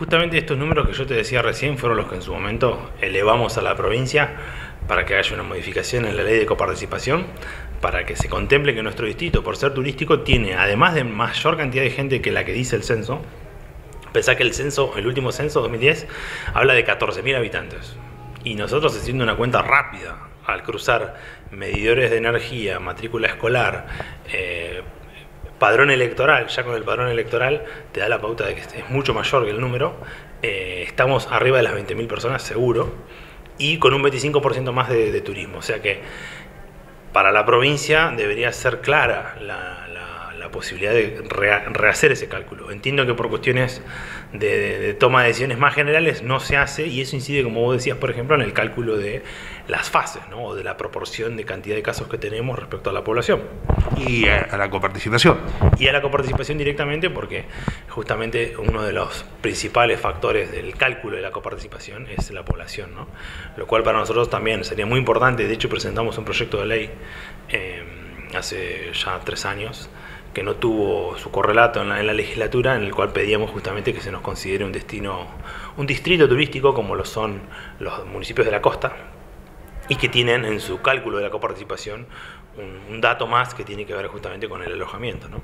justamente estos números que yo te decía recién fueron los que en su momento elevamos a la provincia para que haya una modificación en la ley de coparticipación, para que se contemple que nuestro distrito, por ser turístico, tiene, además de mayor cantidad de gente que la que dice el censo, pensá que el censo, el último censo 2010, habla de 14.000 habitantes. Y nosotros haciendo una cuenta rápida, al cruzar medidores de energía, matrícula escolar, eh, padrón electoral, ya con el padrón electoral te da la pauta de que es mucho mayor que el número, eh, estamos arriba de las 20.000 personas seguro y con un 25% más de, turismo. O sea que para la provincia debería ser clara la, posibilidad de rehacer ese cálculo. Entiendo que por cuestiones de, toma de decisiones más generales no se hace y eso incide, como vos decías, por ejemplo, en el cálculo de las fases, ¿no? o de la proporción de cantidad de casos que tenemos respecto a la población. Y a, la coparticipación. Y a la coparticipación directamente porque justamente uno de los principales factores del cálculo de la coparticipación es la población, ¿no? lo cual para nosotros también sería muy importante, de hecho presentamos un proyecto de ley eh, hace ya tres años, que no tuvo su correlato en la, legislatura, en el cual pedíamos justamente que se nos considere un destino, un distrito turístico como lo son los municipios de la costa, y que tienen en su cálculo de la coparticipación un, un dato más que tiene que ver justamente con el alojamiento. ¿no?